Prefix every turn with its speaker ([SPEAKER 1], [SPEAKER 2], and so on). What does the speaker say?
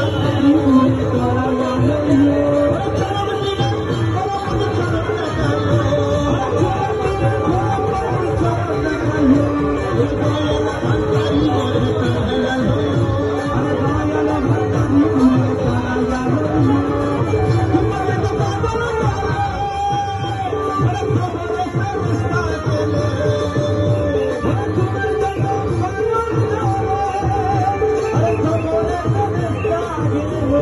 [SPEAKER 1] Hallelujah.